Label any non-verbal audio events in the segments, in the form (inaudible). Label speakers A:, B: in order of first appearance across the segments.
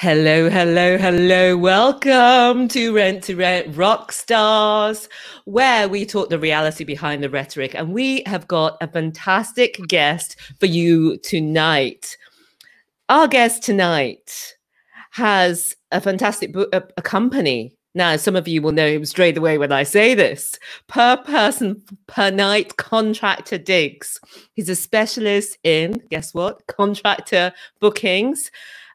A: Hello, hello, hello. Welcome to Rent to Rent Rock Stars, where we talk the reality behind the rhetoric. And we have got a fantastic guest for you tonight. Our guest tonight has a fantastic book, a, a company. Now, some of you will know him straight away when I say this. Per person per night contractor digs. He's a specialist in, guess what? Contractor bookings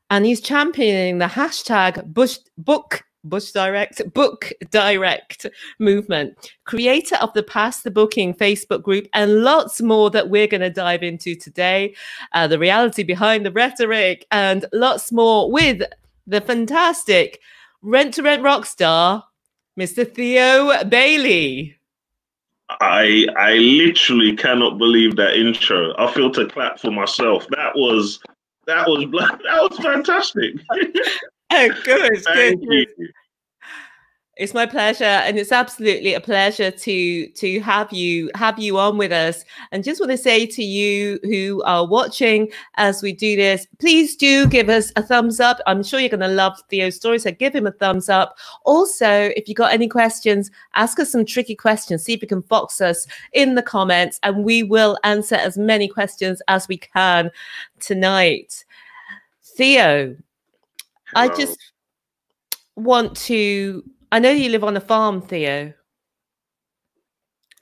A: and he's championing the hashtag Bush Book Bush Direct Book Direct movement, creator of the Pass the Booking Facebook group, and lots more that we're going to dive into today. Uh, the reality behind the rhetoric, and lots more with the fantastic rent to rent rock star, Mr. Theo Bailey.
B: I I literally cannot believe that intro. I feel to clap for myself. That was that was that was fantastic. (laughs)
A: oh, good, (laughs) Thank good. You. It's my pleasure, and it's absolutely a pleasure to to have you have you on with us. And just want to say to you who are watching as we do this, please do give us a thumbs up. I'm sure you're going to love Theo's story, so give him a thumbs up. Also, if you got any questions, ask us some tricky questions. See if you can fox us in the comments, and we will answer as many questions as we can tonight. Theo, Hello. I just want to I know you live on a farm, Theo.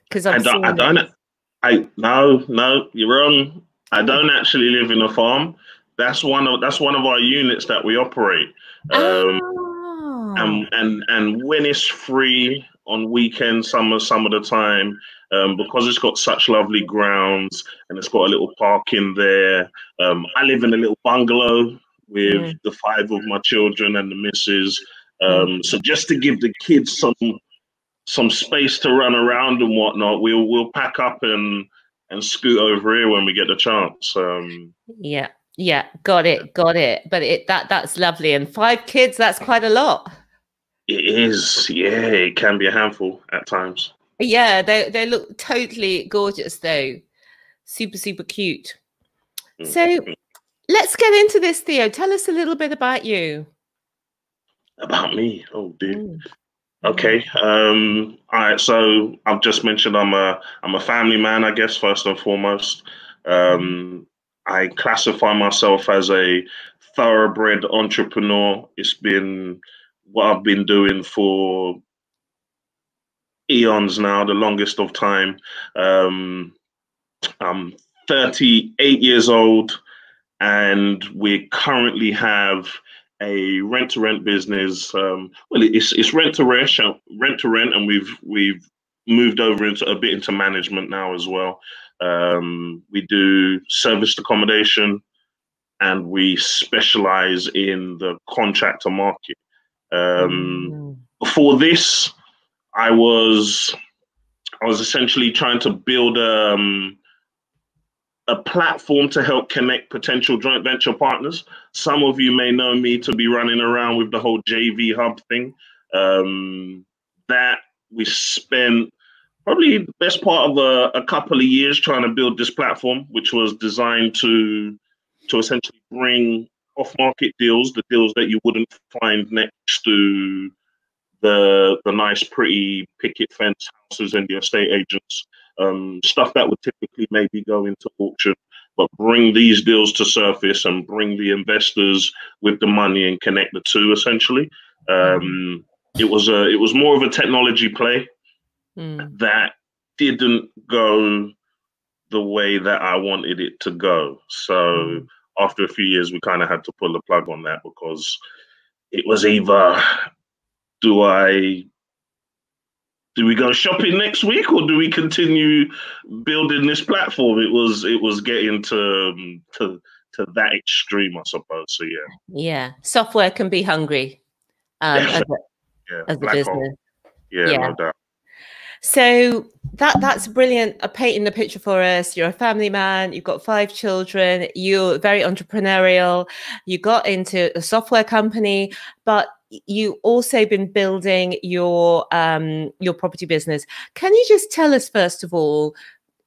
B: Because I don't. I don't. I no, no, you're wrong. I don't actually live in a farm. That's one of that's one of our units that we operate. Um, oh. And and and when it's free on weekends, summer, some of the time, um, because it's got such lovely grounds and it's got a little park in there. Um, I live in a little bungalow with mm. the five of my children and the missus. Um, so just to give the kids some some space to run around and whatnot, we'll we'll pack up and and scoot over here when we get the chance. Um,
A: yeah, yeah, got it, got it. But it that that's lovely, and five kids, that's quite a lot.
B: It is, yeah. It can be a handful at times.
A: Yeah, they they look totally gorgeous though, super super cute. So mm-hmm. let's get into this, Theo. Tell us a little bit about you.
B: About me? Oh, dude. Mm. Okay. Um, all right. So I've just mentioned I'm a I'm a family man, I guess first and foremost. Um, I classify myself as a thoroughbred entrepreneur. It's been what I've been doing for eons now, the longest of time. Um, I'm 38 years old, and we currently have a rent to rent business. Um, well, it's it's rent to rent, rent to rent, and we've we've moved over into a bit into management now as well. Um, we do serviced accommodation, and we specialize in the contractor market. Um, mm. Before this, I was I was essentially trying to build um, a platform to help connect potential joint venture partners. Some of you may know me to be running around with the whole JV Hub thing. Um, that we spent probably the best part of a, a, couple of years trying to build this platform, which was designed to to essentially bring off-market deals, the deals that you wouldn't find next to the the nice, pretty picket fence houses and the estate agents um, stuff that would typically maybe go into auction, but bring these deals to surface and bring the investors with the money and connect the two essentially. Um, it was a it was more of a technology play mm. that didn't go the way that I wanted it to go. So mm. after a few years, we kind of had to pull the plug on that because it was either do I do we go shopping next week or do we continue building this platform? It was it was getting to um, to to that extreme, I suppose. So yeah.
A: Yeah, software can be hungry um, as a, yeah, as a business.
B: Yeah, yeah, no doubt.
A: So that that's brilliant. Uh, painting the picture for us. You're a family man. You've got five children. You're very entrepreneurial. You got into a software company, but you also been building your um, your property business. Can you just tell us first of all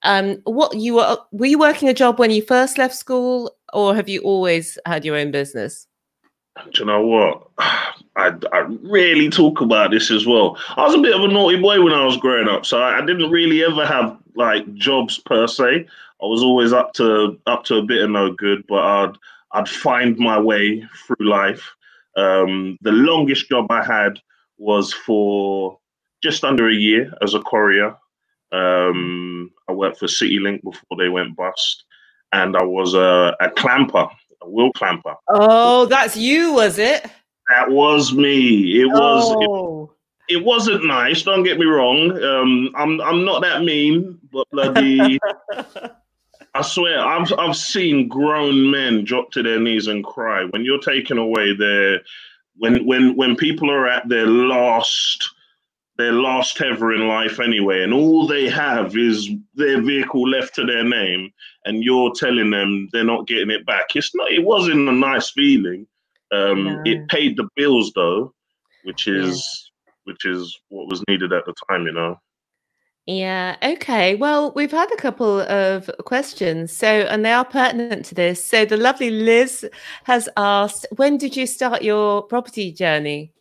A: um, what you were were you working a job when you first left school, or have you always had your own business?
B: Do you know what? (sighs) I, I really talk about this as well. I was a bit of a naughty boy when I was growing up, so I, I didn't really ever have like jobs per se. I was always up to up to a bit of no good, but I'd I'd find my way through life. Um, the longest job I had was for just under a year as a courier. Um, I worked for CityLink before they went bust, and I was a, a clamper, a wheel clamper.
A: Oh, that's you, was it?
B: That was me. It was.
A: Oh.
B: It, it wasn't nice. Don't get me wrong. Um, I'm I'm not that mean, but bloody. (laughs) I swear, I've I've seen grown men drop to their knees and cry when you're taking away their when when when people are at their last their last ever in life anyway, and all they have is their vehicle left to their name, and you're telling them they're not getting it back. It's not. It wasn't a nice feeling. Um,
A: No.
B: It paid the bills though, which
A: Yeah.
B: is which is what was needed at the time. You know.
A: Yeah. Okay. Well, we've had a couple of questions. So, and they are pertinent to this. So, the lovely Liz has asked, when did you start your property journey?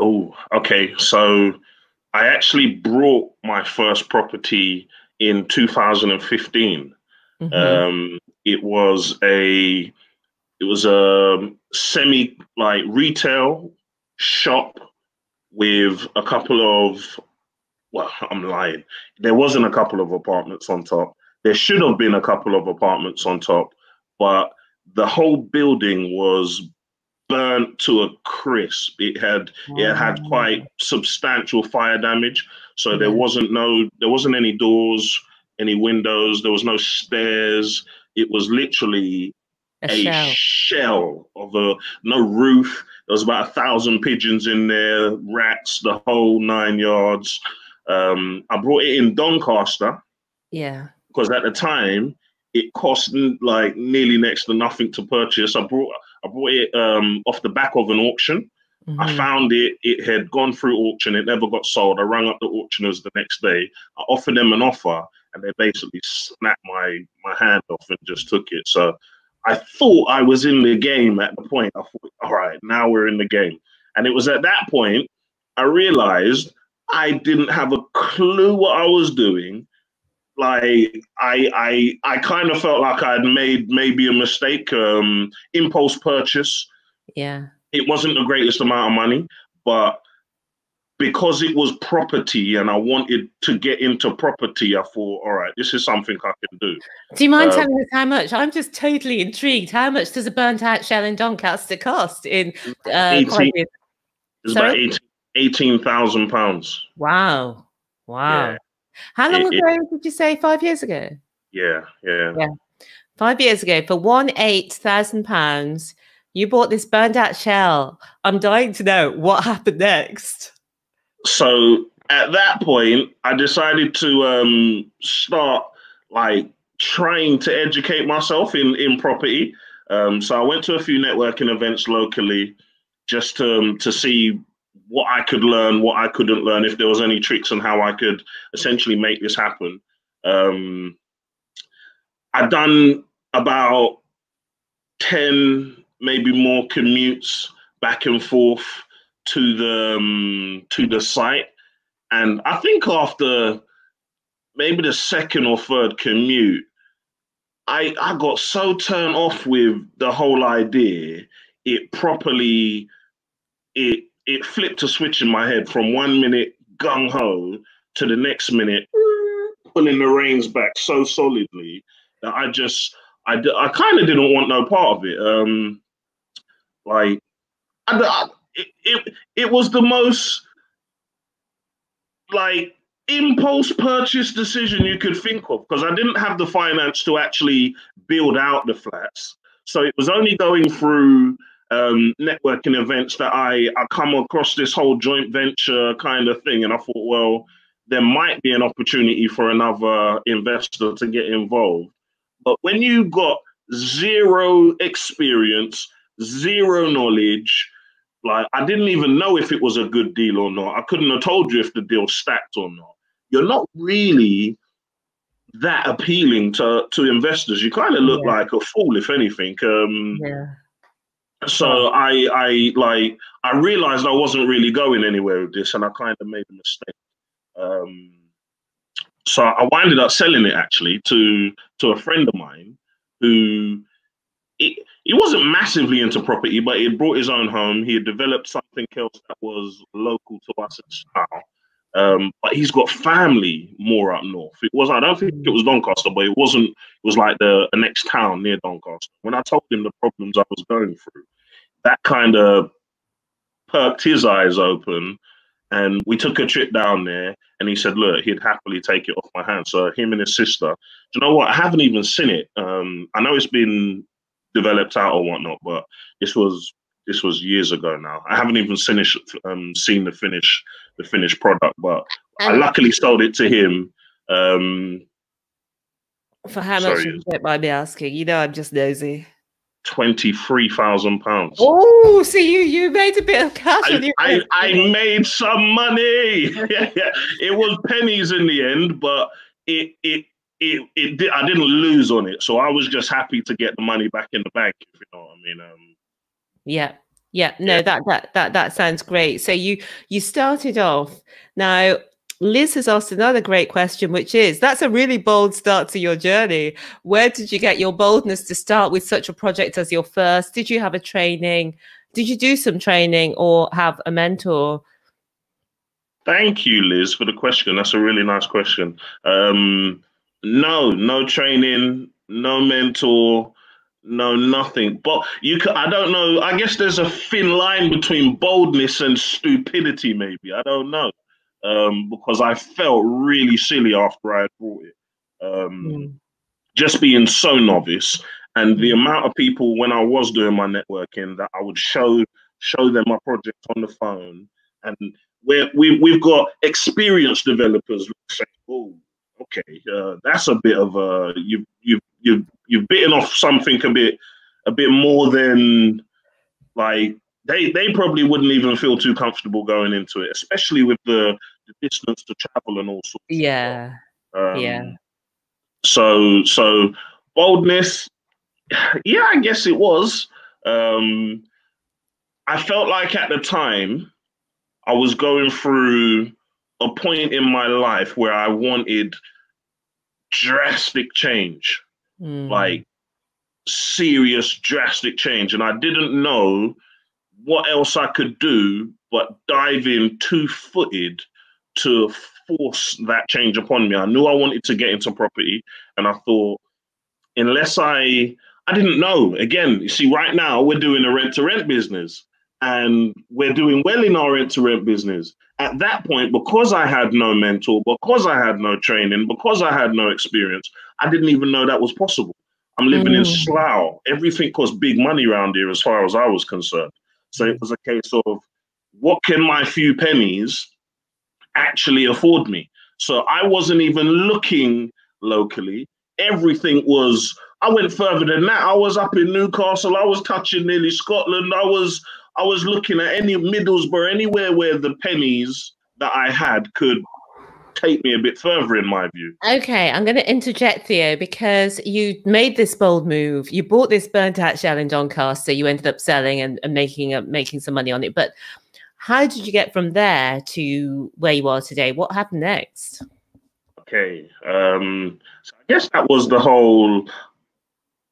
B: Oh, okay. So I actually brought my first property in 2015.
A: Mhm.
B: Um, it was a it was a semi like retail shop with a couple of well, (laughs) I'm lying. There wasn't a couple of apartments on top. There should have been a couple of apartments on top, but the whole building was burnt to a crisp. It had it had oh. quite substantial fire damage. So there wasn't no there wasn't any doors, any windows, there was no stairs. It was literally
A: a
B: a
A: shell.
B: shell of a no roof. There was about a thousand pigeons in there, rats, the whole nine yards. Um, I brought it in Doncaster
A: Yeah.
B: because at the time it cost like nearly next to nothing to purchase. I brought I brought it um, off the back of an auction. I
A: Mhm.
B: found it. It had gone through auction. It never got sold. I rang up the auctioneers the next day. I offered them an offer, and they basically snapped my my hand off and just took it. So I thought I was in the game at the point. I thought, all right, now we're in the game. And it was at that point I realized I didn't have a clue what I was doing. Like I I I kind of felt like I'd made maybe a mistake, um, impulse purchase.
A: Yeah.
B: It wasn't the greatest amount of money, but because it was property and I wanted to get into property, I thought, all right, this is something I can do.
A: Do you mind
B: um,
A: telling us how much? I'm just totally intrigued. How much does a burnt out shell in Doncaster cost in uh,
B: it's
A: Sorry?
B: about 18 eighteen thousand pounds.
A: Wow! Wow!
B: Yeah.
A: How long
B: it,
A: ago it, did you say? Five years ago.
B: Yeah, yeah,
A: yeah. Five years ago, for one eight thousand pounds, you bought this burned out shell. I'm dying to know what happened next.
B: So at that point, I decided to um, start like trying to educate myself in in property. Um, so I went to a few networking events locally just to, um, to see what I could learn, what I couldn't learn, if there was any tricks on how I could essentially make this happen. Um, I've done about 10, maybe more commutes back and forth to the um, to the site. And I think after maybe the second or third commute, I I got so turned off with the whole idea. It properly it it flipped a switch in my head from one minute gung ho to the next minute pulling the reins back so solidly that I just I, I kind of didn't want no part of it. Um, like I, I, it, it it was the most like impulse purchase decision you could think of because I didn't have the finance to actually build out the flats. So it was only going through um, networking events that I, I come across this whole joint venture kind of thing. And I thought, well, there might be an opportunity for another investor to get involved. But when you got zero experience, zero knowledge, like I didn't even know if it was a good deal or not. I couldn't have told you if the deal stacked or not. You're not really that appealing to to investors. You kind of look
A: Yeah.
B: like a fool, if anything. Um,
A: Yeah.
B: So I I like I realized I wasn't really going anywhere with this, and I kind of made a mistake. Um, so I winded up selling it actually to to a friend of mine who it, he wasn't massively into property, but he brought his own home. He had developed something else that was local to us in style. Um, but he's got family more up north. It was I don't think it was Doncaster, but it wasn't. It was like the, the next town near Doncaster. When I told him the problems I was going through, that kind of perked his eyes open and we took a trip down there, and he said, "Look, he'd happily take it off my hands." So him and his sister. Do you know what? I haven't even seen it. Um, I know it's been developed out or whatnot, but this was this was years ago now. I haven't even finished um, seen the finish the finished product, but I luckily sold it to him. Um,
A: for how much? Sorry. Mind me asking? You know, I'm just nosy
B: twenty three thousand pounds.
A: Oh, see you you made a bit of cash.
B: I, I, I, made some money. yeah, (laughs) yeah. It was pennies in the end, but it it it it did, I didn't lose on it, so I was just happy to get the money back in the bank. If you know what I mean. Um,
A: yeah. Yeah, no, yeah. that that that that sounds great. So you you started off now Liz has asked another great question, which is that's a really bold start to your journey. Where did you get your boldness to start with such a project as your first? Did you have a training? Did you do some training or have a mentor?
B: Thank you, Liz, for the question. That's a really nice question. Um, no, no training, no mentor, no nothing. But you can, I don't know. I guess there's a thin line between boldness and stupidity, maybe. I don't know um, because I felt really silly after I had brought it. Um, mm. Just being so novice, and the amount of people when I was doing my networking that I would show show them my project on the phone, and where we we've got experienced developers say, "Oh, okay, uh, that's a bit of a you've, you you you've bitten off something a bit a bit more than like they they probably wouldn't even feel too comfortable going into it, especially with the, the distance to travel and all sorts.
A: Yeah, um, yeah.
B: So so boldness, yeah, I guess it was. Um, I felt like at the time I was going through a point in my life where I wanted drastic change, mm. like serious drastic change, and I didn't know what else I could do but dive in two footed to force that change upon me. I knew I wanted to get into property, and I thought, unless I, I didn't know. Again, you see, right now we're doing a rent to rent business, and we're doing well in our rent to rent business. At that point, because I had no mentor, because I had no training, because I had no experience, I didn't even know that was possible. I'm living mm. in Slough. Everything costs big money around here, as far as I was concerned. So it was a case of what can my few pennies actually afford me? So I wasn't even looking locally. Everything was, I went further than that. I was up in Newcastle. I was touching nearly Scotland. I was, I was looking at any Middlesbrough, anywhere where the pennies that I had could take me a bit further in my view.
A: Okay, I'm going to interject Theo because you made this bold move. You bought this burnt out shell in Doncaster. You ended up selling and, and making a, making some money on it. But how did you get from there to where you are today? What happened next?
B: Okay, um, so I guess that was the whole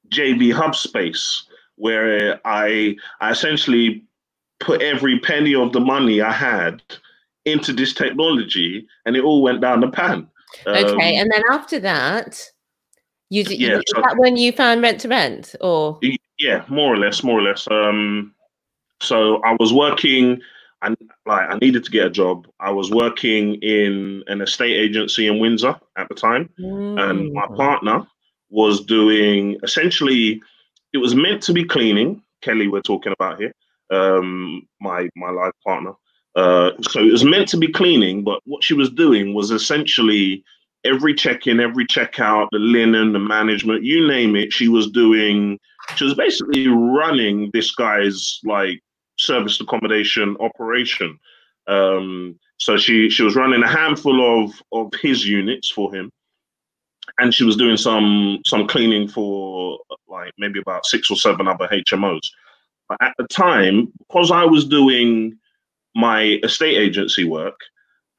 B: JV hub space where I, I essentially put every penny of the money I had into this technology and it all went down the pan.
A: Um, okay, and then after that, you did, yeah, so, that when you found rent to rent or
B: yeah, more or less, more or less. Um, so I was working and like I needed to get a job. I was working in an estate agency in Windsor at the time, mm. and my mm. partner was doing essentially it was meant to be cleaning. Kelly, we're talking about here. Um, my my life partner. Uh, so it was meant to be cleaning, but what she was doing was essentially every check-in, every check-out, the linen, the management, you name it. She was doing. She was basically running this guy's like service accommodation operation. Um, so she she was running a handful of of his units for him, and she was doing some some cleaning for like maybe about six or seven other HMOs. At the time, because I was doing my estate agency work,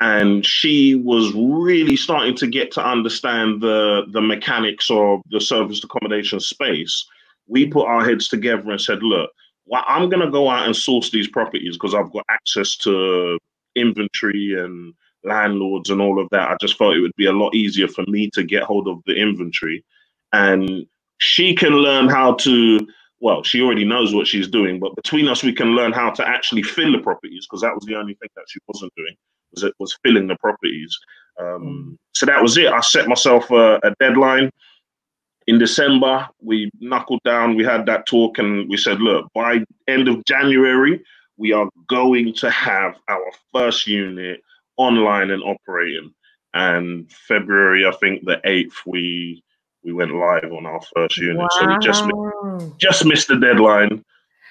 B: and she was really starting to get to understand the the mechanics of the service accommodation space. We put our heads together and said, "Look, well, I'm going to go out and source these properties because I've got access to inventory and landlords and all of that. I just felt it would be a lot easier for me to get hold of the inventory, and she can learn how to." Well, she already knows what she's doing, but between us, we can learn how to actually fill the properties because that was the only thing that she wasn't doing was it was filling the properties. Um, mm. So that was it. I set myself a, a, deadline in December. We knuckled down. We had that talk, and we said, "Look, by end of January, we are going to have our first unit online and operating." And February, I think the eighth, we we went live on our first unit. Wow. So we just just missed the deadline.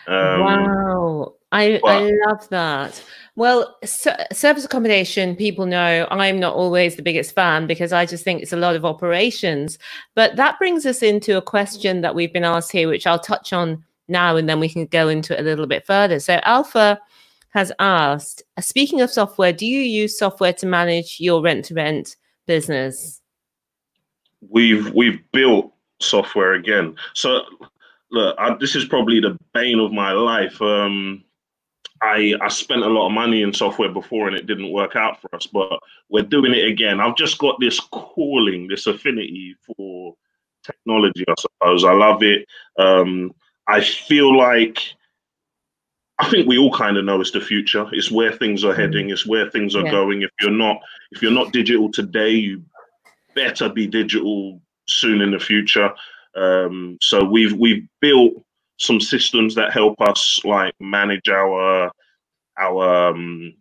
A: Um, wow, I but, I love that. Well, service accommodation, people know I'm not always the biggest fan because I just think it's a lot of operations. But that brings us into a question that we've been asked here, which I'll touch on now and then we can go into it a little bit further. So, Alpha has asked, speaking of software, do you use software to manage your rent to rent business?
B: We've we've built software again. So look, I, this is probably the bane of my life. Um, I I spent a lot of money in software before and it didn't work out for us, but we're doing it again. I've just got this calling, this affinity for technology. I suppose I love it. Um, I feel like I think we all kind of know it's the future. It's where things are mm. heading. It's where things are yeah. going. If you're not if you're not digital today, you better be digital soon in the future. Um, so we've we've built some systems that help us like manage our our um,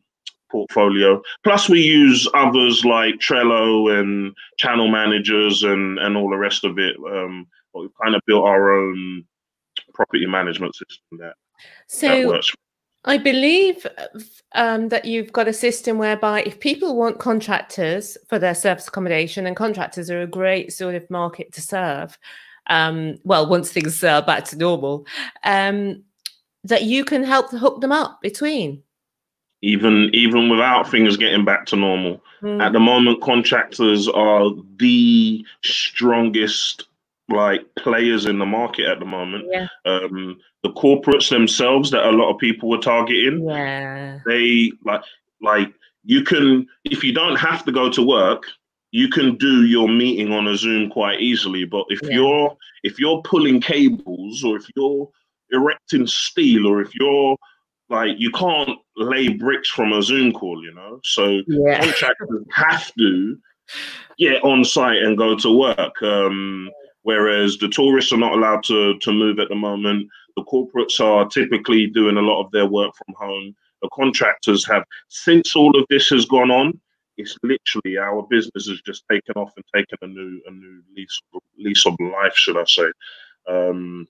B: portfolio. Plus, we use others like Trello and channel managers and and all the rest of it. Um, but we've kind of built our own property management system that
A: so that works. I believe um, that you've got a system whereby if people want contractors for their service accommodation, and contractors are a great sort of market to serve, um, well, once things are back to normal, um, that you can help hook them up between.
B: Even even without things getting back to normal, mm. at the moment, contractors are the strongest like players in the market at the moment.
A: Yeah.
B: Um, the corporates themselves that a lot of people were targeting.
A: Yeah.
B: They like like you can if you don't have to go to work, you can do your meeting on a Zoom quite easily. But if yeah. you're if you're pulling cables or if you're erecting steel or if you're like you can't lay bricks from a Zoom call, you know. So yeah. contractors have to get on site and go to work. Um, whereas the tourists are not allowed to to move at the moment. The corporates are typically doing a lot of their work from home. The contractors have since all of this has gone on, it's literally our business has just taken off and taken a new a new lease lease of life, should I say? Um,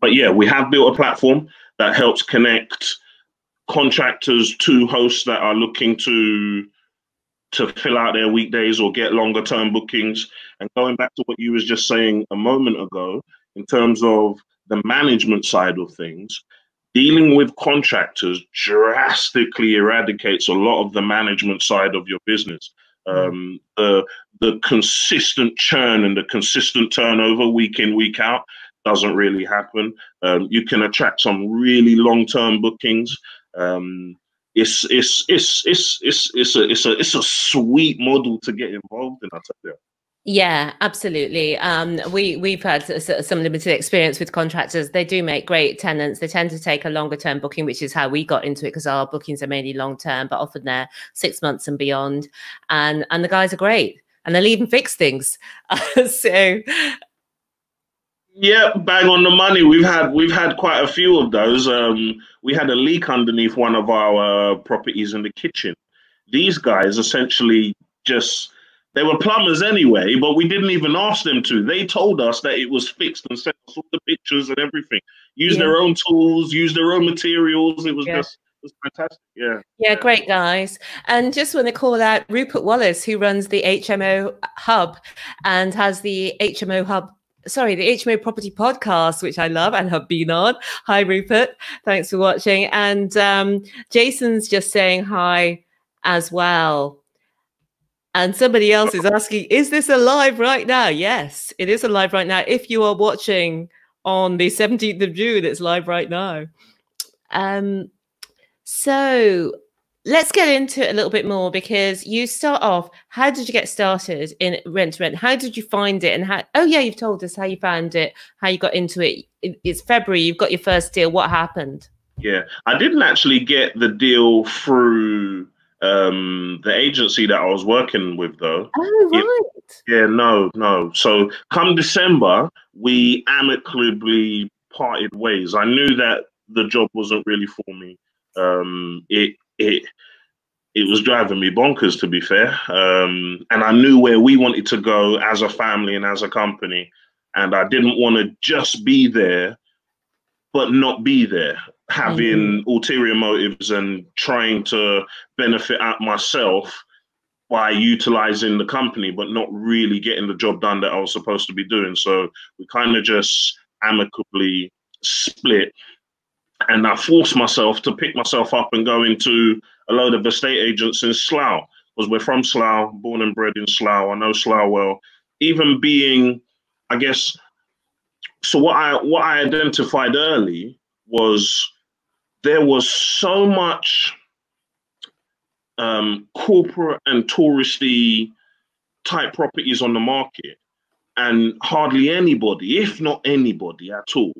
B: but yeah, we have built a platform that helps connect contractors to hosts that are looking to to fill out their weekdays or get longer term bookings. And going back to what you was just saying a moment ago, in terms of the management side of things, dealing with contractors drastically eradicates a lot of the management side of your business. Hmm. Um, the the consistent churn and the consistent turnover week in week out doesn't really happen. Um, you can attract some really long term bookings. Um, it's it's it's it's it's it's a it's a it's a sweet model to get involved in. I tell you.
A: Yeah, absolutely. Um, we we've had some limited experience with contractors. They do make great tenants. They tend to take a longer term booking, which is how we got into it because our bookings are mainly long term, but often they're six months and beyond. And and the guys are great, and they'll even fix things. (laughs) so.
B: Yeah, bang on the money. We've had we've had quite a few of those. Um, we had a leak underneath one of our uh, properties in the kitchen. These guys essentially just they were plumbers anyway, but we didn't even ask them to. They told us that it was fixed and sent us all the pictures and everything. Use yeah. their own tools, use their own materials. It was yeah. just it was fantastic. Yeah.
A: Yeah, great guys. And just want to call out Rupert Wallace, who runs the HMO Hub and has the HMO Hub sorry, the HMO Property Podcast, which I love and have been on. Hi, Rupert. Thanks for watching. And um, Jason's just saying hi as well. And somebody else is asking, is this alive right now? Yes, it is alive right now. If you are watching on the 17th of June, it's live right now. Um, so let's get into it a little bit more because you start off how did you get started in rent to rent? How did you find it? And how oh yeah you've told us how you found it how you got into it. It's february you've got your first deal. What happened?
B: Yeah i didn't actually get the deal through um the agency that i was working with though.
A: Oh right.
B: it, yeah no no. So come december we amicably parted ways. I knew that the job wasn't really for me. Um it it it was driving me bonkers to be fair. Um, and i knew where we wanted to go as a family and as a company. And i didn't want to just be there but not be there. Having mm-hmm. ulterior motives and trying to benefit out myself by utilizing the company but not really getting the job done that i was supposed to be doing. So we kind of just amicably split and I forced myself to pick myself up and go into a load of estate agents in Slough because we're from Slough, born and bred in Slough. I know Slough well. Even being, I guess, so what I what I identified early was there was so much um, corporate and touristy type properties on the market, and hardly anybody, if not anybody at all,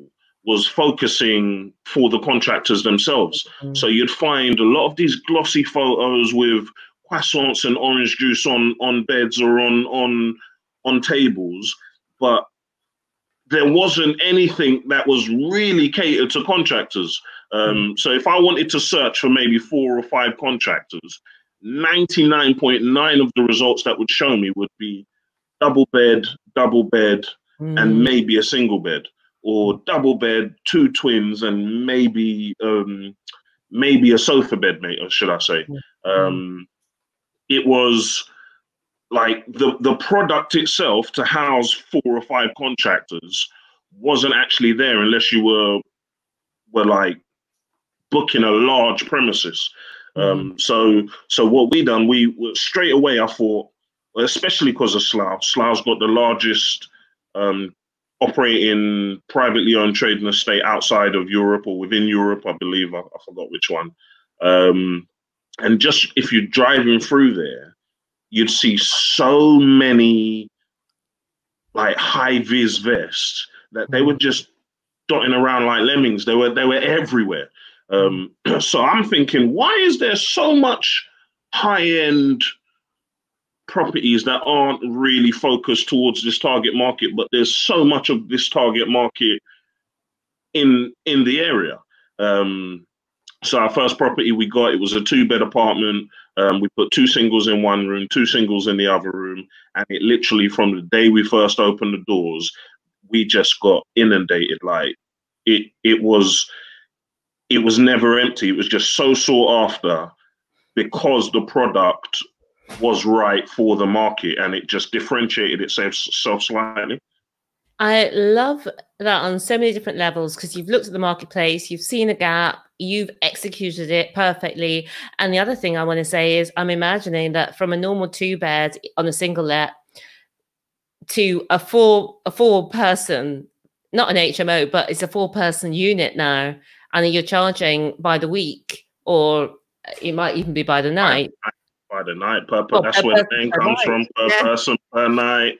B: was focusing for the contractors themselves. Mm. So you'd find a lot of these glossy photos with croissants and orange juice on on beds or on on on tables, but there wasn't anything that was really catered to contractors. Um, mm. So if I wanted to search for maybe four or five contractors, 99.9 of the results that would show me would be double bed, double bed, mm. and maybe a single bed or double bed, two twins, and maybe um, maybe a sofa bed, mate, or should I say? Um, it was like the the product itself to house four or five contractors wasn't actually there unless you were were like booking a large premises. Um, so so what we done, we were, straight away I thought, especially because of Slough, Slough's got the largest um, operating privately owned trading estate outside of Europe or within Europe, I believe. I, I forgot which one. Um, and just if you're driving through there, you'd see so many like high vis vests that they were just dotting around like lemmings. They were they were everywhere. Um, (clears throat) so I'm thinking, why is there so much high end properties that aren't really focused towards this target market, but there's so much of this target market in in the area. Um, so our first property we got it was a two bed apartment. Um, we put two singles in one room, two singles in the other room, and it literally from the day we first opened the doors, we just got inundated. Like it it was it was never empty. It was just so sought after because the product was right for the market and it just differentiated itself so slightly.
A: I love that on so many different levels because you've looked at the marketplace, you've seen a gap, you've executed it perfectly. And the other thing I want to say is I'm imagining that from a normal two bed on a single let to a four a four person, not an HMO, but it's a four person unit now, and you're charging by the week or it might even be by the night. I, I,
B: by the night per, per that's where the name comes night. from per yeah. person per night.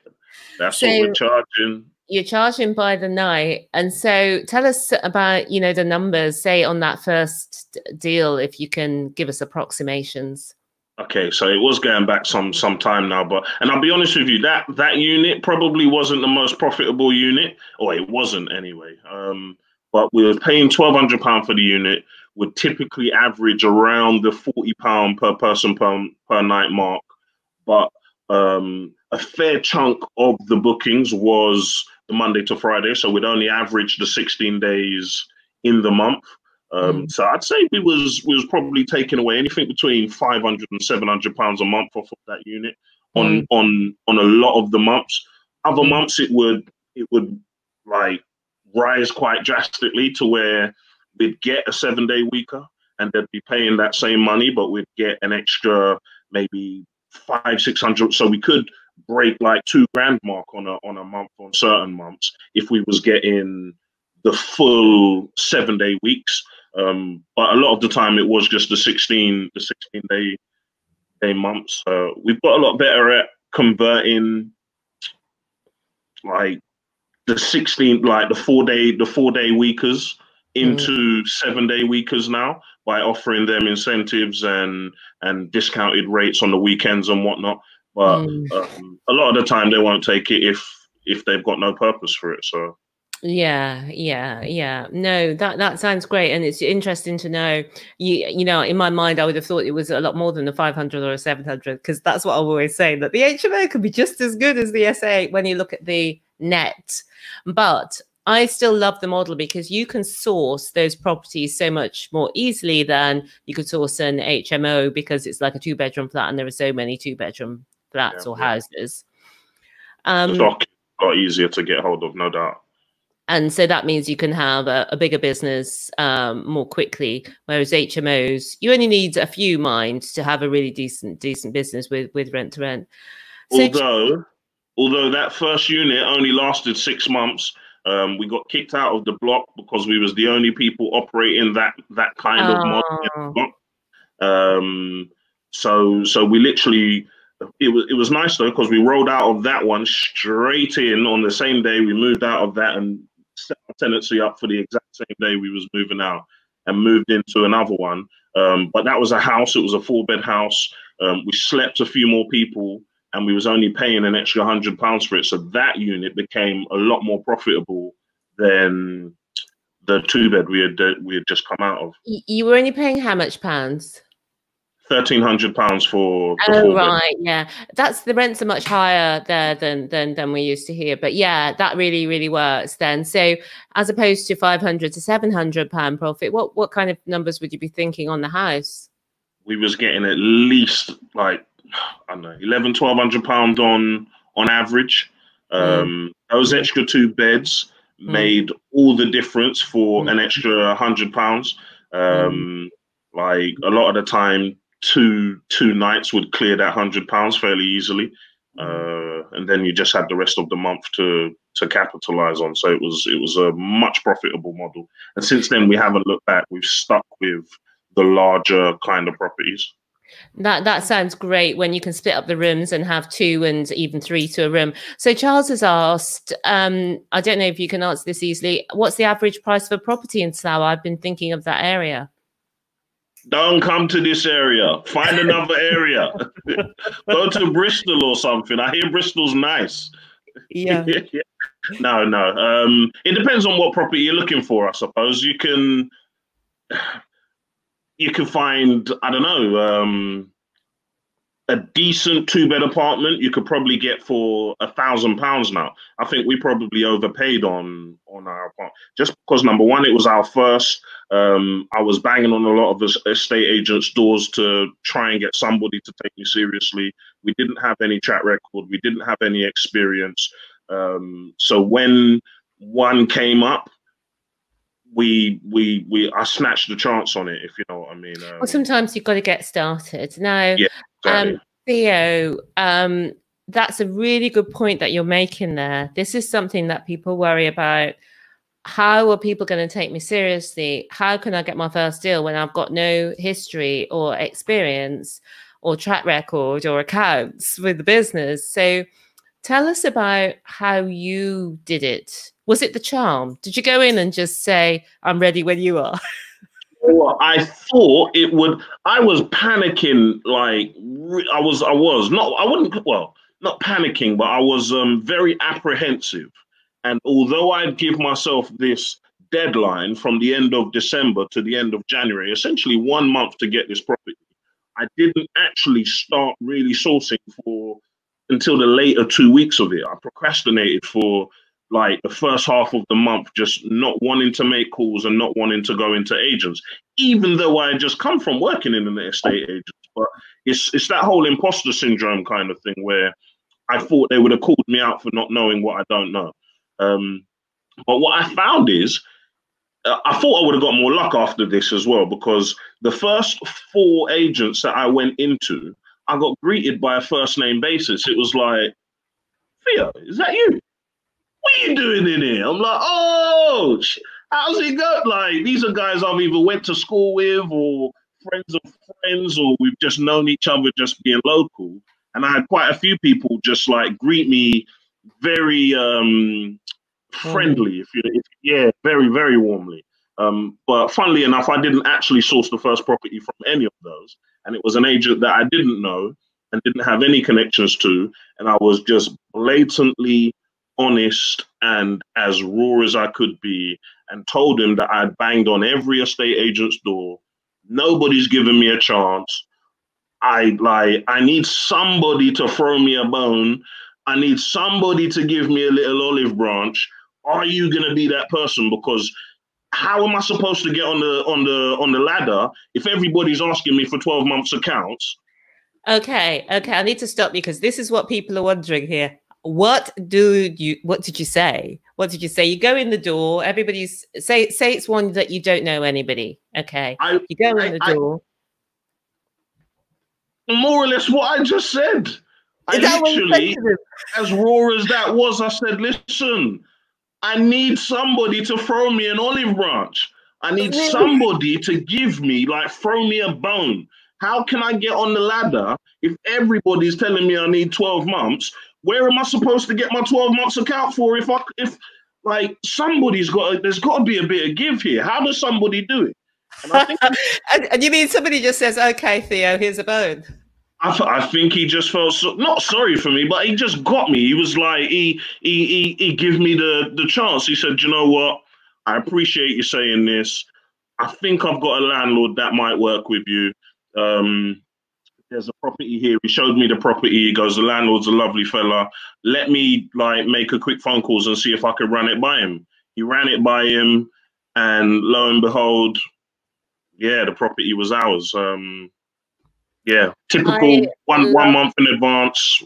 B: That's so what we're charging.
A: You're charging by the night, and so tell us about you know the numbers. Say on that first deal, if you can give us approximations.
B: Okay, so it was going back some some time now, but and I'll be honest with you, that that unit probably wasn't the most profitable unit, or it wasn't anyway. Um, but we were paying twelve hundred pound for the unit would typically average around the 40 pound per person per, per night mark but um, a fair chunk of the bookings was the monday to friday so we'd only average the 16 days in the month um, mm. so i'd say we was we was probably taking away anything between 500 and 700 pounds a month off of that unit on mm. on on a lot of the months other mm. months it would it would like rise quite drastically to where we'd get a seven day weeker and they'd be paying that same money, but we'd get an extra maybe five, six hundred. So we could break like two grand mark on a on a month on certain months if we was getting the full seven day weeks. Um, but a lot of the time it was just the 16, the 16 day day months. Uh, we've got a lot better at converting like the 16, like the four day, the four day weekers into mm. seven day weekers now by offering them incentives and and discounted rates on the weekends and whatnot. But mm. um, a lot of the time they won't take it if if they've got no purpose for it. So
A: yeah, yeah, yeah. No, that that sounds great, and it's interesting to know. You you know, in my mind, I would have thought it was a lot more than a five hundred or a seven hundred, because that's what i'm always saying that the HMO could be just as good as the SA when you look at the net. But I still love the model because you can source those properties so much more easily than you could source an HMO because it's like a two bedroom flat and there are so many two bedroom flats yeah, or yeah. houses.
B: Um, it's a lot easier to get hold of, no doubt
A: and so that means you can have a, a bigger business um, more quickly whereas hmos you only need a few minds to have a really decent decent business with with rent to rent
B: so although although that first unit only lasted six months um, we got kicked out of the block because we was the only people operating that that kind of model oh. um, so so we literally it was it was nice though because we rolled out of that one straight in on the same day we moved out of that and set our tenancy up for the exact same day we was moving out and moved into another one. Um, but that was a house. It was a four bed house. Um, we slept a few more people, and we was only paying an extra hundred pounds for it. So that unit became a lot more profitable than the two bed we had uh, we had just come out of.
A: You were only paying how much pounds?
B: thirteen hundred pounds for.
A: Oh right, yeah, that's the rents are much higher there than than than we used to hear. But yeah, that really really works then. So as opposed to five hundred to seven hundred pound profit, what what kind of numbers would you be thinking on the house?
B: We was getting at least like I don't know 11, 1200 pound on on average. Mm. Um, mm. Those extra two beds mm. made all the difference for mm. an extra hundred pounds. Mm. Um, like a lot of the time, two two nights would clear that hundred pounds fairly easily, uh, and then you just had the rest of the month to to capitalize on. So it was it was a much profitable model. And since then, we haven't looked back. We've stuck with the larger kind of properties.
A: That that sounds great when you can split up the rooms and have two and even three to a room. So Charles has asked, um, I don't know if you can answer this easily. What's the average price of a property in Slough? I've been thinking of that area.
B: Don't come to this area. Find another (laughs) area. (laughs) Go to Bristol or something. I hear Bristol's nice.
A: Yeah. (laughs)
B: no, no. Um, it depends on what property you're looking for, I suppose. You can you can find, I don't know, um, a decent two bed apartment you could probably get for a thousand pounds now. I think we probably overpaid on on our apartment just because number one, it was our first. Um, I was banging on a lot of estate agents' doors to try and get somebody to take me seriously. We didn't have any track record. We didn't have any experience. Um, so when one came up, we we we I snatched the chance on it, if you know what I mean.
A: Um, well, sometimes you've got to get started. Now, yeah, exactly. um, Theo, um, that's a really good point that you're making there. This is something that people worry about. How are people going to take me seriously? How can I get my first deal when I've got no history or experience or track record or accounts with the business? So tell us about how you did it was it the charm? Did you go in and just say, I'm ready when you are? (laughs)
B: well, I thought it would. I was panicking, like I was. I was not. I wouldn't. Well, not panicking, but I was um, very apprehensive. And although I'd give myself this deadline from the end of December to the end of January, essentially one month to get this property, I didn't actually start really sourcing for until the later two weeks of it. I procrastinated for like the first half of the month just not wanting to make calls and not wanting to go into agents, even though I just come from working in an estate agent. But it's it's that whole imposter syndrome kind of thing where I thought they would have called me out for not knowing what I don't know. Um, but what I found is, uh, I thought I would have got more luck after this as well because the first four agents that I went into, I got greeted by a first name basis. It was like, Theo, is that you? What are you doing in here? I'm like, oh, how's it go? Like, these are guys I've either went to school with or friends of friends, or we've just known each other just being local. And I had quite a few people just like greet me very um, friendly, if you, if, yeah, very, very warmly. Um, but funnily enough, I didn't actually source the first property from any of those. And it was an agent that I didn't know and didn't have any connections to. And I was just blatantly honest and as raw as I could be and told him that I'd banged on every estate agent's door. Nobody's given me a chance. I like I need somebody to throw me a bone. I need somebody to give me a little olive branch. Are you gonna be that person? Because how am I supposed to get on the on the on the ladder if everybody's asking me for 12 months accounts?
A: Okay, okay. I need to stop because this is what people are wondering here. What do you what did you say? What did you say? You go in the door, everybody's say say it's one that you don't know anybody. Okay. I, you go in the I, door.
B: more or less what I just said. I literally, as raw as that was, I said, listen, I need somebody to throw me an olive branch. I need (laughs) somebody to give me, like, throw me a bone. How can I get on the ladder if everybody's telling me I need 12 months? Where am I supposed to get my 12 months account for if I if like somebody's got there's got to be a bit of give here. How does somebody do it?
A: And, (laughs) and, and you mean somebody just says, "Okay, Theo, here's a bone."
B: I, th- I think he just felt so, not sorry for me, but he just got me. He was like, he he he, he gave me the the chance. He said, you know what? I appreciate you saying this. I think I've got a landlord that might work with you. Um, there's a property here. He showed me the property. He goes, the landlord's a lovely fella. Let me like make a quick phone calls and see if I could run it by him. He ran it by him, and lo and behold, yeah, the property was ours. Um, yeah, typical I one one month in advance.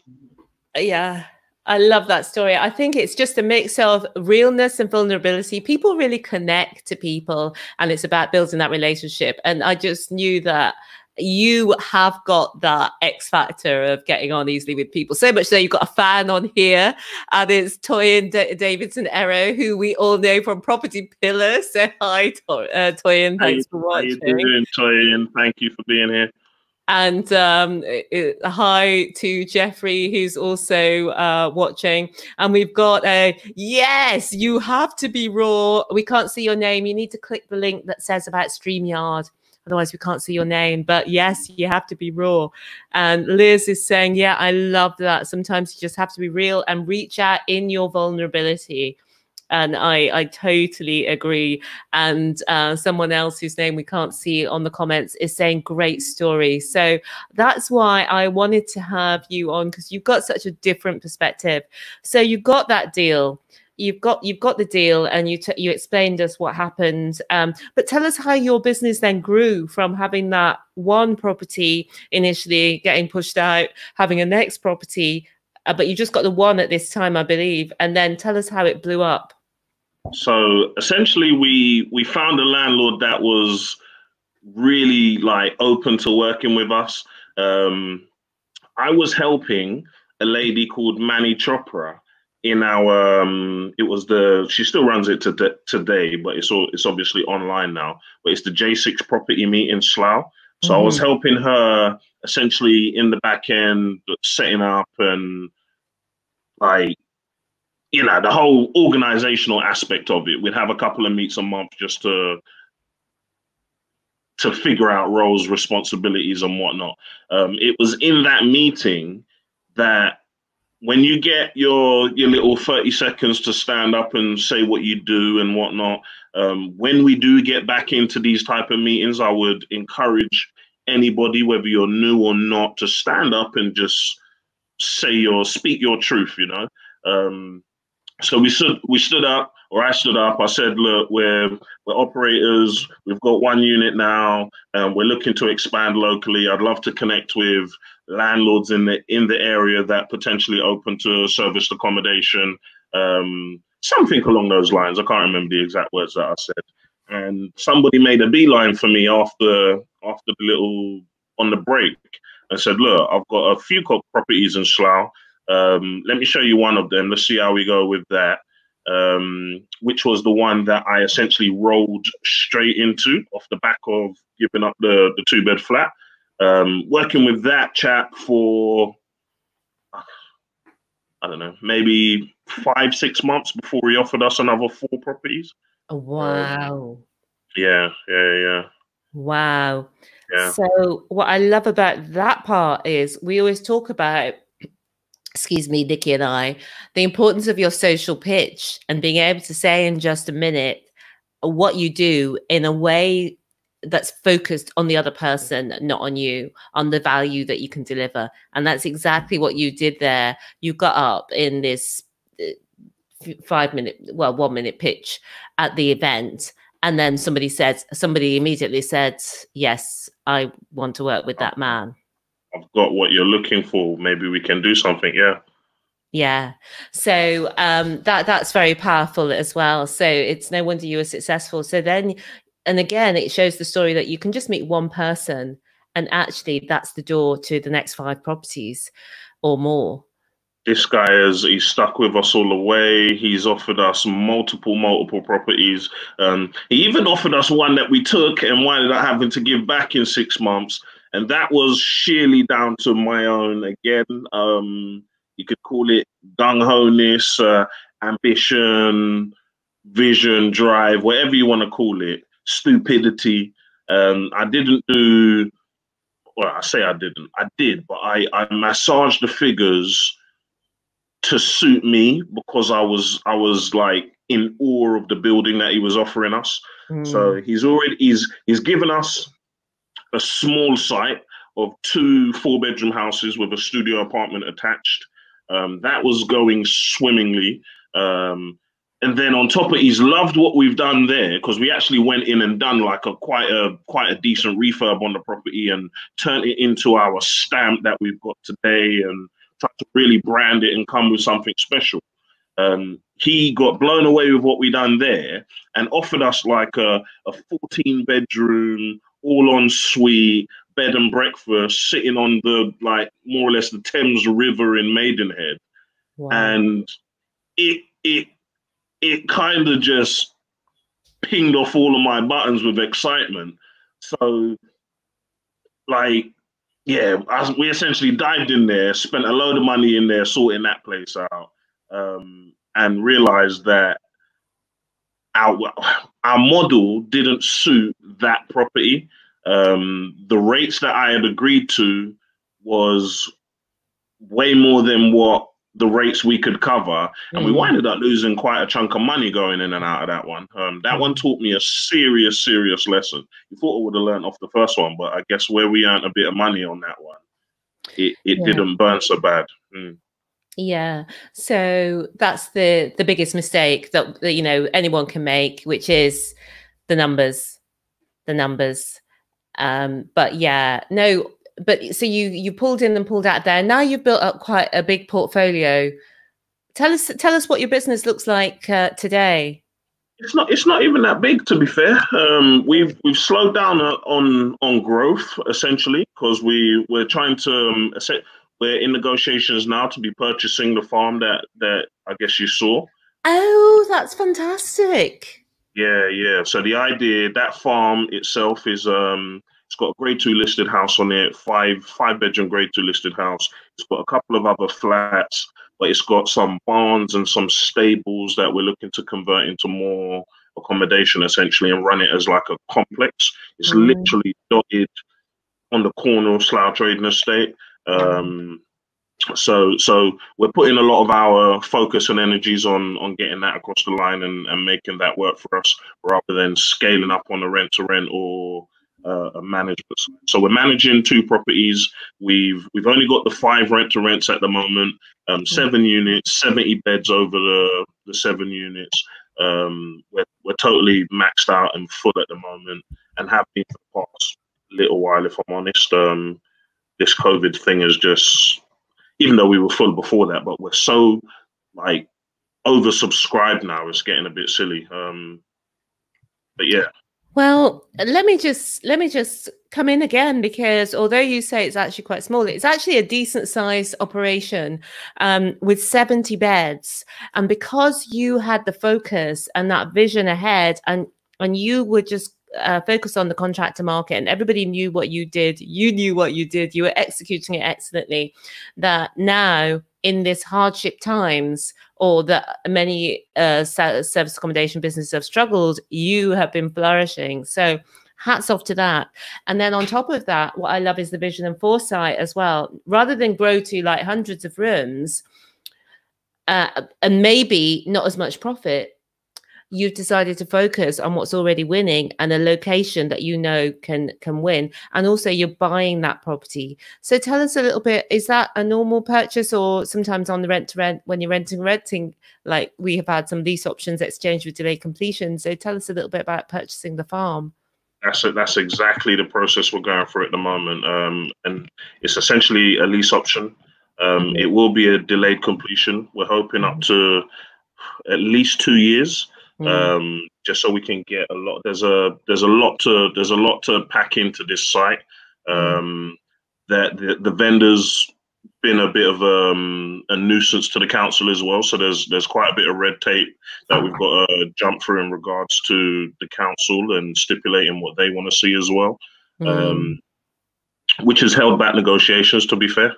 A: Yeah. I love that story. I think it's just a mix of realness and vulnerability. People really connect to people, and it's about building that relationship. And I just knew that you have got that X factor of getting on easily with people. So much so you've got a fan on here, and it's Toyin D- Davidson Arrow, who we all know from Property Pillar. So hi, to- uh, Toyin. Thanks for watching.
B: How you doing, Toyin? Thank you for being here.
A: And um, it, hi to Jeffrey, who's also uh, watching. And we've got a yes, you have to be raw. We can't see your name. You need to click the link that says about StreamYard. Otherwise, we can't see your name. But yes, you have to be raw. And Liz is saying, yeah, I love that. Sometimes you just have to be real and reach out in your vulnerability and I I totally agree. And uh, someone else whose name we can't see on the comments is saying great story. So that's why I wanted to have you on because you've got such a different perspective. So you got that deal. You've got you've got the deal, and you you explained us what happened. Um, but tell us how your business then grew from having that one property initially getting pushed out, having a next property, uh, but you just got the one at this time, I believe. And then tell us how it blew up.
B: So essentially, we we found a landlord that was really like open to working with us. Um, I was helping a lady called manny Chopra in our um, it was the she still runs it to today, but it's all it's obviously online now. But it's the J6 property meet in Slough. So mm-hmm. I was mm-hmm. helping her essentially in the back end, setting up and like you know, the whole organizational aspect of it. We'd have a couple of meets a month just to to figure out roles, responsibilities, and whatnot. Um, it was in that meeting that when you get your your little 30 seconds to stand up and say what you do and whatnot, um, when we do get back into these type of meetings, I would encourage anybody, whether you're new or not, to stand up and just say your speak your truth, you know. Um, so we stood we stood up, or I stood up. I said, "Look, we're we're operators. We've got one unit now, and we're looking to expand locally. I'd love to connect with landlords in the in the area that potentially open to serviced accommodation." Um, something along those lines. I can't remember the exact words that I said. And somebody made a beeline for me after after the little on the break and said, "Look, I've got a few properties in Slough. Um, let me show you one of them. Let's see how we go with that." Um, which was the one that I essentially rolled straight into off the back of giving up the the two bed flat. Um, working with that chap for I don't know, maybe five, six months before he offered us another four properties.
A: Oh, wow.
B: Um, yeah, yeah, yeah.
A: Wow. Yeah. So what I love about that part is we always talk about excuse me, Nicky and I, the importance of your social pitch and being able to say in just a minute what you do in a way that's focused on the other person, not on you, on the value that you can deliver. And that's exactly what you did there. You got up in this uh, five minute, well, one minute pitch at the event. And then somebody said, somebody immediately said, Yes, I want to work with that man.
B: I've got what you're looking for. Maybe we can do something. Yeah.
A: Yeah. So um, that that's very powerful as well. So it's no wonder you were successful. So then and again, it shows the story that you can just meet one person and actually that's the door to the next five properties or more.
B: This guy is he's stuck with us all the way. He's offered us multiple, multiple properties. Um, he even offered us one that we took and wound up having to give back in six months. And that was sheerly down to my own again. Um, you could call it gung ho-ness, uh, ambition, vision, drive, whatever you want to call it stupidity. Um, I didn't do, well, I say I didn't, I did, but I, I massaged the figures to suit me because I was, I was like in awe of the building that he was offering us. Mm. So he's already, he's, he's given us a small site of two four bedroom houses with a studio apartment attached. Um, that was going swimmingly. Um, and then on top of he's loved what we've done there because we actually went in and done like a quite a quite a decent refurb on the property and turned it into our stamp that we've got today and tried to really brand it and come with something special. Um, he got blown away with what we done there and offered us like a, a 14 bedroom all en suite bed and breakfast sitting on the like more or less the Thames River in Maidenhead. Wow. And it it it kind of just pinged off all of my buttons with excitement. So, like, yeah, we essentially dived in there, spent a load of money in there sorting that place out, um, and realized that our our model didn't suit that property. Um, the rates that I had agreed to was way more than what the rates we could cover, and mm. we winded up losing quite a chunk of money going in and out of that one. Um, that one taught me a serious, serious lesson. You thought I would have learned off the first one, but I guess where we earned a bit of money on that one, it, it yeah. didn't burn so bad. Mm.
A: Yeah, so that's the the biggest mistake that, that you know anyone can make, which is the numbers, the numbers. Um, but yeah, no, but so you you pulled in and pulled out there. Now you've built up quite a big portfolio. Tell us tell us what your business looks like uh, today.
B: It's not it's not even that big to be fair. Um, we've we've slowed down uh, on on growth essentially because we we're trying to um, we're in negotiations now to be purchasing the farm that that I guess you saw.
A: Oh, that's fantastic.
B: Yeah, yeah. So the idea that farm itself is um it's got a grade two listed house on it, five five bedroom grade two listed house. It's got a couple of other flats, but it's got some barns and some stables that we're looking to convert into more accommodation essentially and run it as like a complex. It's mm. literally dotted on the corner of Slough Trading Estate. Um, so so we're putting a lot of our focus and energies on on getting that across the line and, and making that work for us rather than scaling up on the rent to rent or uh, management. So we're managing two properties. We've we've only got the five rent to rents at the moment. Um, hmm. seven units, seventy beds over the the seven units. Um, we're we're totally maxed out and full at the moment, and have been for the past little while. If I'm honest, um, this COVID thing is just even though we were full before that, but we're so like oversubscribed now. It's getting a bit silly. Um, but yeah.
A: Well, let me just let me just come in again because although you say it's actually quite small, it's actually a decent sized operation um, with 70 beds. And because you had the focus and that vision ahead and and you were just uh, focused on the contractor market and everybody knew what you did, you knew what you did, you were executing it excellently, that now in this hardship times or that many uh, service accommodation businesses have struggled, you have been flourishing. So hats off to that. And then on top of that, what I love is the vision and foresight as well. Rather than grow to like hundreds of rooms uh, and maybe not as much profit, you've decided to focus on what's already winning and a location that you know can can win and also you're buying that property. So tell us a little bit is that a normal purchase or sometimes on the rent to rent when you're renting renting like we have had some lease options exchange with delayed completion. So tell us a little bit about purchasing the farm.
B: That's a, that's exactly the process we're going through at the moment. Um, and it's essentially a lease option. Um, mm-hmm. it will be a delayed completion. We're hoping up to at least two years mm. um, just so we can get a lot. There's a there's a lot to there's a lot to pack into this site. Mm. Um, that the, the vendors been a bit of um, a nuisance to the council as well. So there's there's quite a bit of red tape that we've got to jump through in regards to the council and stipulating what they want to see as well, mm. um, which has held back negotiations. To be fair,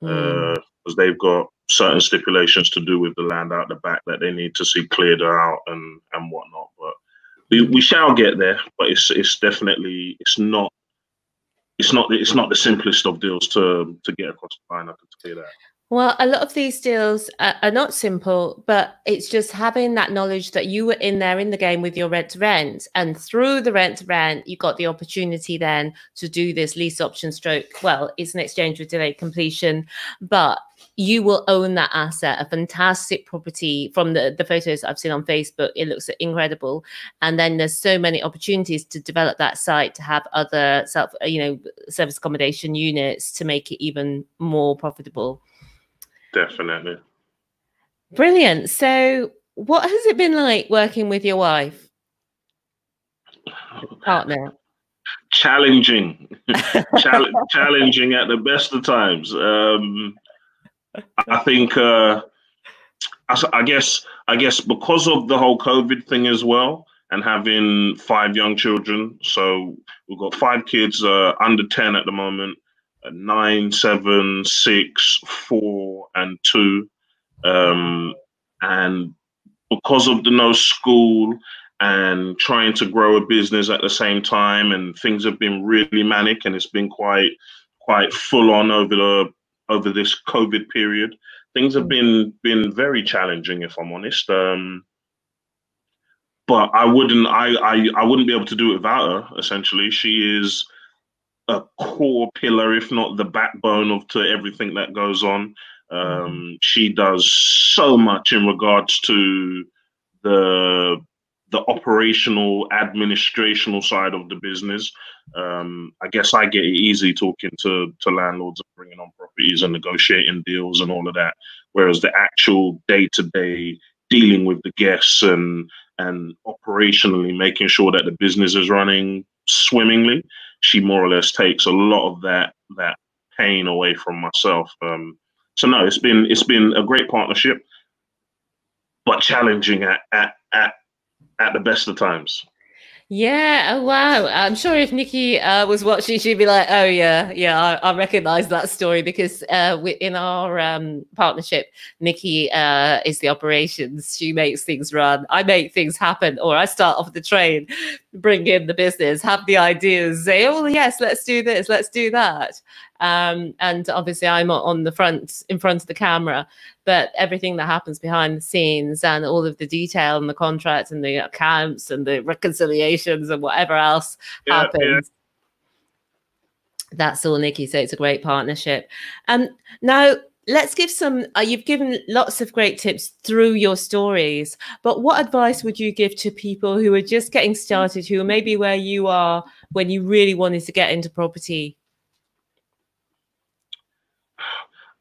B: because mm. uh, they've got certain stipulations to do with the land out the back that they need to see cleared out and and whatnot. But we, we shall get there. But it's it's definitely it's not it's not it's not the simplest of deals to to get across the line. I can that.
A: Well, a lot of these deals are, are, not simple, but it's just having that knowledge that you were in there in the game with your rent to rent. And through the rent to rent, you got the opportunity then to do this lease option stroke. Well, it's an exchange with delayed completion, but you will own that asset, a fantastic property from the, the photos I've seen on Facebook. It looks incredible. And then there's so many opportunities to develop that site to have other self, you know, service accommodation units to make it even more profitable.
B: Definitely.
A: Brilliant. So, what has it been like working with your wife, partner?
B: Challenging, (laughs) Chall- challenging at the best of times. Um, I think, uh, I, I guess, I guess because of the whole COVID thing as well, and having five young children. So we've got five kids uh, under 10 at the moment nine, seven, six, four, and two. Um, and because of the no school and trying to grow a business at the same time, and things have been really manic, and it's been quite quite full on over the over this COVID period. Things have been been very challenging, if I'm honest. Um, but I wouldn't I, I I wouldn't be able to do it without her. Essentially, she is a core pillar, if not the backbone of to everything that goes on. Um, mm-hmm. she does so much in regards to the the operational administrational side of the business. Um, I guess I get it easy talking to to landlords and bringing on properties and negotiating deals and all of that, whereas the actual day to day dealing with the guests and and operationally making sure that the business is running swimmingly she more or less takes a lot of that that pain away from myself. Um, so no, it's been it's been a great partnership, but challenging at at at, at the best of times.
A: Yeah. Oh, wow. I'm sure if Nicky uh, was watching, she'd be like, "Oh yeah, yeah, I, I recognize that story because uh, we, in our um, partnership, Nicky uh, is the operations. She makes things run. I make things happen, or I start off the train, bring in the business, have the ideas, say, "Oh yes, let's do this, let's do that," um, and obviously I'm on the front in front of the camera but everything that happens behind the scenes and all of the detail and the contracts and the accounts and the reconciliations and whatever else yeah, happens yeah. that's all nicky so it's a great partnership um now let's give some uh, you've given lots of great tips through your stories but what advice would you give to people who are just getting started who are maybe where you are when you really wanted to get into property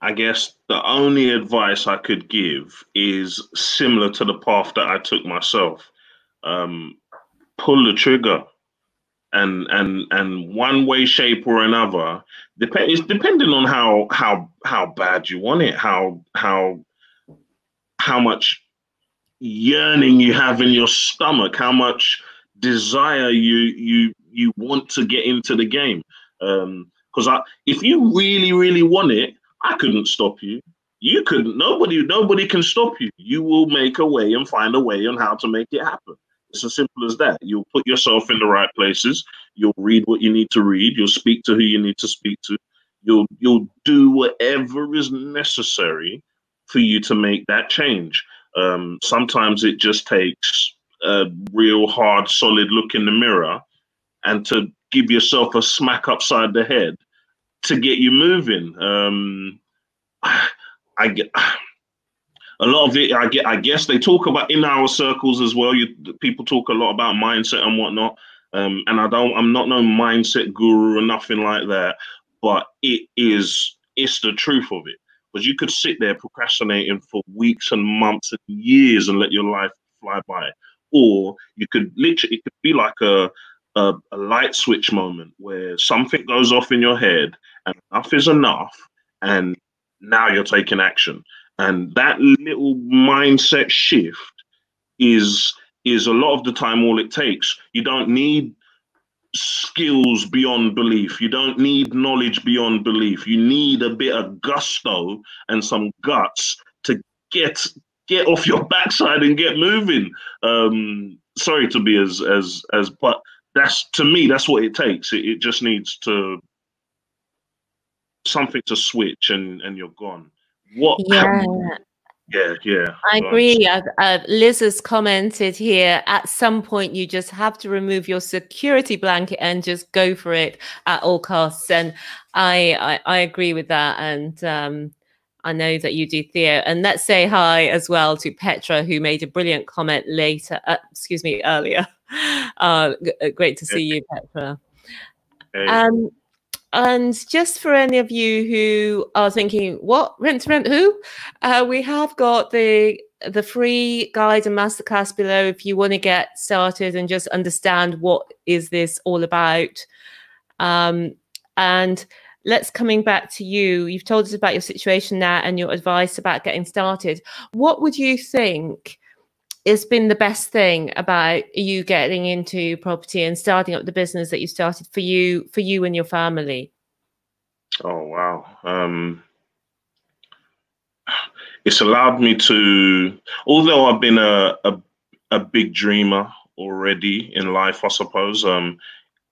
B: I guess the only advice I could give is similar to the path that I took myself. Um, pull the trigger, and and and one way, shape, or another. Dep- it's depending on how how how bad you want it, how how how much yearning you have in your stomach, how much desire you you you want to get into the game. Because um, if you really really want it, I couldn't stop you. You couldn't. Nobody nobody can stop you. You will make a way and find a way on how to make it happen. It's as simple as that. You'll put yourself in the right places. You'll read what you need to read. You'll speak to who you need to speak to. You'll you'll do whatever is necessary for you to make that change. Um, sometimes it just takes a real hard, solid look in the mirror and to give yourself a smack upside the head to get you moving. Um, I get a lot of it. I get. I guess they talk about in our circles as well. You people talk a lot about mindset and whatnot. Um, and I don't. I'm not no mindset guru or nothing like that. But it is. It's the truth of it. Because you could sit there procrastinating for weeks and months and years and let your life fly by. Or you could literally, it could be like a, a, a light switch moment where something goes off in your head and enough is enough. And now you're taking action. And that little mindset shift is is a lot of the time all it takes. You don't need skills beyond belief. You don't need knowledge beyond belief. You need a bit of gusto and some guts to get get off your (laughs) backside and get moving. Um, sorry to be as as as, but that's to me that's what it takes. It, it just needs to something to switch and and you're gone. What?
A: Yeah.
B: Yeah, yeah.
A: I agree. Liz has commented here at some point you just have to remove your security blanket and just go for it at all costs. And I I, I agree with that. And um, I know that you do, Theo. And let's say hi as well to Petra, who made a brilliant comment later, uh, excuse me, earlier. (laughs) (laughs) Uh, uh, great to see you, Petra. Hey. Um, and just for any of you who are thinking, what rent to rent who? Uh, we have got the the free guide and masterclass below if you want to get started and just understand what is this all about. Um, and let's coming back to you. You've told us about your situation now and your advice about getting started. What would you think has been the best thing about you getting into property and starting up the business that you started for you for you and your family?
B: Oh wow. Um it's allowed me to although I've been a, a a big dreamer already in life, I suppose. Um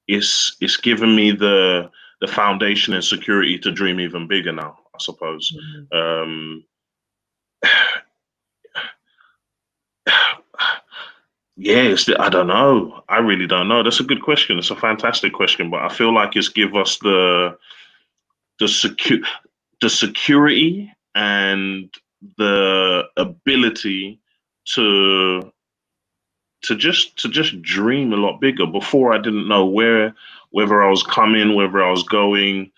B: it's it's given me the the foundation and security to dream even bigger now, I suppose. Mm-hmm. Um, yes, I don't know. I really don't know. That's a good question. It's a fantastic question, but I feel like it's give us the the secure the security and the ability to to just to just dream a lot bigger. Before I didn't know where whether I was coming, whether I was going,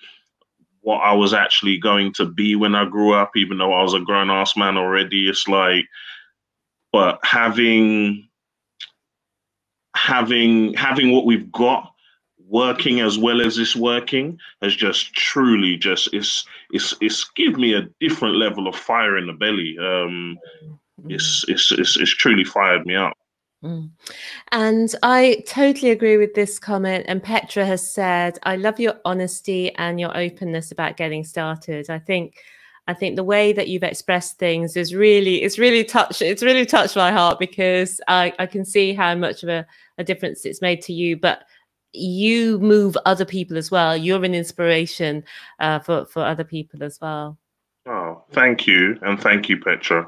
B: what I was actually going to be when I grew up, even though I was a grown ass man already. It's like, but having having having what we've got working as well as it's working has just truly just it's it's it's give me a different level of fire in the belly um it's it's it's, it's truly fired me up
A: Mm. And I totally agree with this comment. And Petra has said, I love your honesty and your openness about getting started. I think I think the way that you've expressed things is really it's really touched it's really touched my heart because I, I can see how much of a, a difference it's made to you. But you move other people as well. You're an inspiration uh, for, for other people as well.
B: Oh, thank you. And thank you, Petra.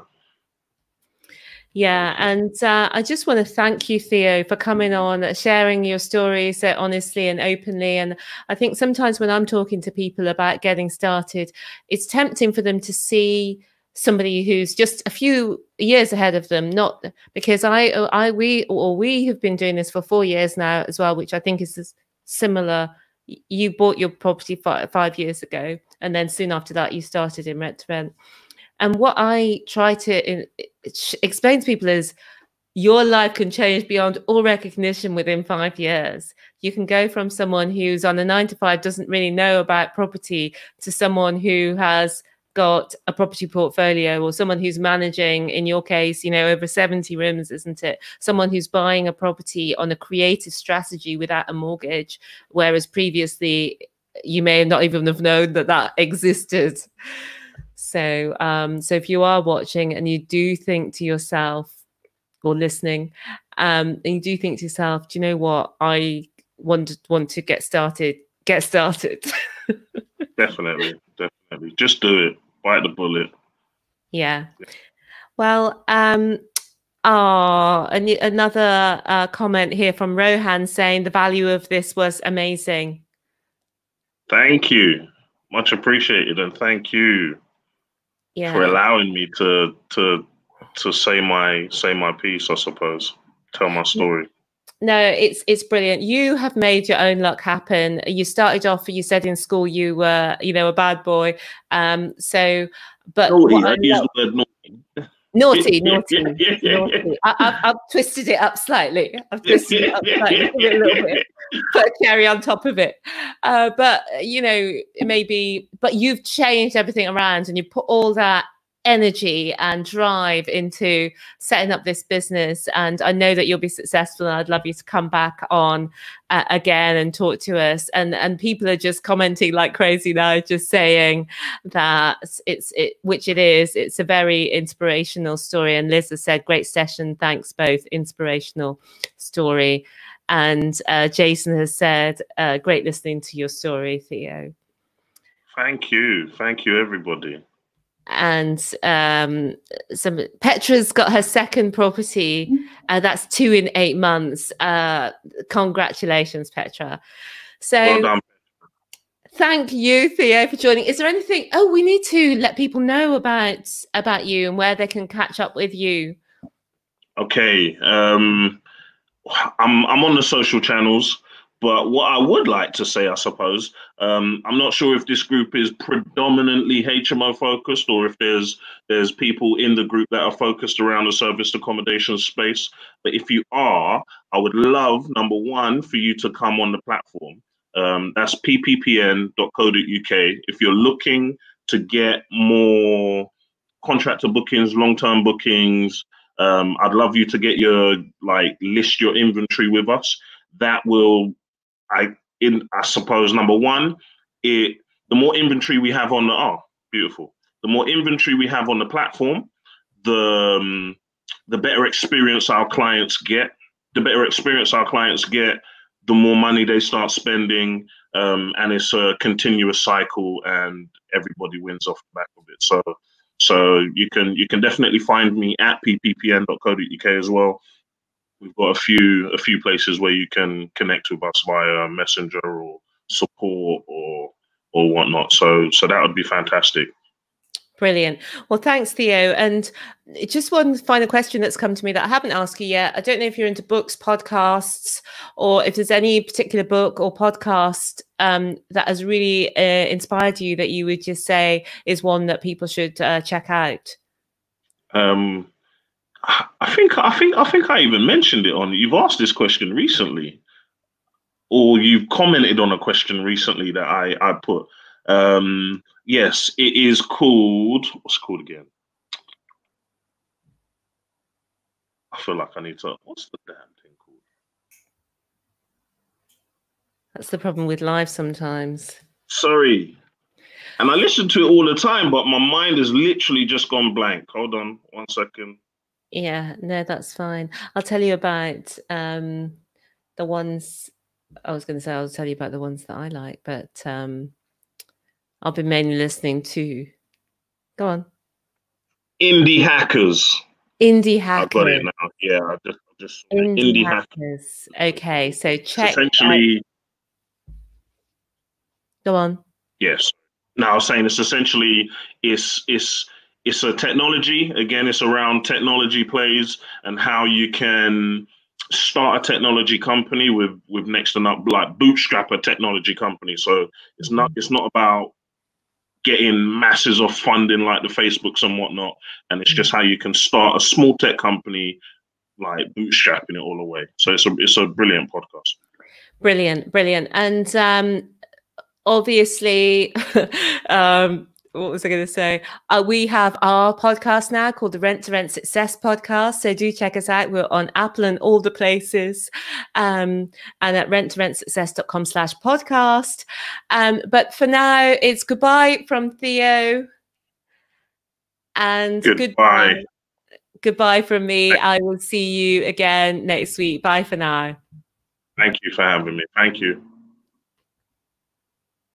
A: Yeah, and uh, I just want to thank you, Theo, for coming on, sharing your story so honestly and openly. And I think sometimes when I'm talking to people about getting started, it's tempting for them to see somebody who's just a few years ahead of them. Not because I, I, we, or we have been doing this for four years now as well, which I think is similar you bought your property five, five years ago, and then soon after that, you started in rent to rent. And what I try to in, explain to people is your life can change beyond all recognition within five years. You can go from someone who's on a nine to five, doesn't really know about property, to someone who has got a property portfolio or someone who's managing in your case you know over 70 rooms isn't it someone who's buying a property on a creative strategy without a mortgage whereas previously you may not even have known that that existed so um so if you are watching and you do think to yourself or listening um and you do think to yourself do you know what? I want want to get started get started. (laughs)
B: Definitely definitely. Just do it. Bite the bullet.
A: Yeah. Well um Oh, another uh, comment here from Rohan saying the value of this was amazing.
B: Thank you. Much appreciated. And thank you yeah. for allowing me to to to say my say my piece, I suppose. Tell my story.
A: No it's it's brilliant. You have made your own luck happen. You started off you said in school you were you know a bad boy. Um so but
B: naughty, I use the word
A: naughty. Naughty, naughty. (laughs) I, have I've twisted it up slightly. I've twisted it up slightly (laughs) a little bit. Put a cherry on top of it. Uh, but you know, maybe. But you've changed everything around, and you put all that energy and drive into setting up this business. And i know that you'll be successful and i'd love you to come back on uh, again and talk to us. And and people are just commenting like crazy now just saying that it's it which it is. It's a very inspirational story. And liz has said great session. Thanks both. Inspirational story. And uh, jason has said uh, great listening to your story theo.
B: Thank you. Thank you everybody
A: and um, some Petra's got her second property. Mm-hmm. Uh, that's two in eight months. Uh, congratulations, Petra. So. Well thank you, Theo, for joining. Is there anything? Oh, we need to let people know about about you and where they can catch up with you.
B: Okay, um, I'm I'm on the social channels. But what I would like to say, I suppose, um, I'm not sure if this group is predominantly HMO focused or if there's there's people in the group that are focused around the service accommodation space. But if you are, I would love number one for you to come on the platform. Um, that's pppn.co.uk. If you're looking to get more contractor bookings, long-term bookings, um, I'd love you to get your like list your inventory with us. That will I in I suppose number one, it the more inventory we have on the oh beautiful, the more inventory we have on the platform, the um, the better experience our clients get. The better experience our clients get, the more money they start spending, um, and it's a continuous cycle, and everybody wins off the back of it. So, so you can you can definitely find me at pppn.co.uk as well we've got a few a few places where you can connect with us via messenger or support or or whatnot. So so that would be fantastic.
A: Brilliant. Well, thanks, Theo. And just one final question that's come to me that I haven't asked you yet. I don't know if you're into books, podcasts, or if there's any particular book or podcast um, that has really uh, inspired you that you would just say is one that people should uh, check out.
B: Um, I think I think I think I even mentioned it on. You've asked this question recently, or you've commented on a question recently that I I put. Um, yes, it is called. What's called again? I feel like I need to. What's the damn thing called?
A: That's the problem with live sometimes.
B: Sorry. And I listen to it all the time, but my mind has literally just gone blank. Hold on one second.
A: Yeah, no, that's fine. I'll tell you about um, the ones I was going to say. I'll tell you about the ones that I like, but um, I'll be mainly listening to. Go on.
B: Indie hackers.
A: Indie hackers.
B: I've got it now. Yeah, I just, just
A: indie, indie hackers. hackers. Okay, so check.
B: Essentially.
A: Go on.
B: Yes. Now I was saying it's essentially it's it's it's a technology. Again, it's around technology plays and how you can start a technology company with with next to not like bootstrap a technology company. So it's not it's not about getting masses of funding like the Facebooks and whatnot. And it's just how you can start a small tech company, like bootstrapping it all away. So it's a it's a brilliant podcast.
A: Brilliant, brilliant, and um, obviously, (laughs) um, what was I going to say? Uh, we have our podcast now called the Rent to Rent Success Podcast. So do check us out. We're on Apple and all the places, um, and at rent to rent success.com slash podcast. Um, but for now, it's goodbye from Theo. And
B: goodbye.
A: goodbye. Goodbye from me. I will see you again next week. Bye for now.
B: Thank you for having me. Thank you.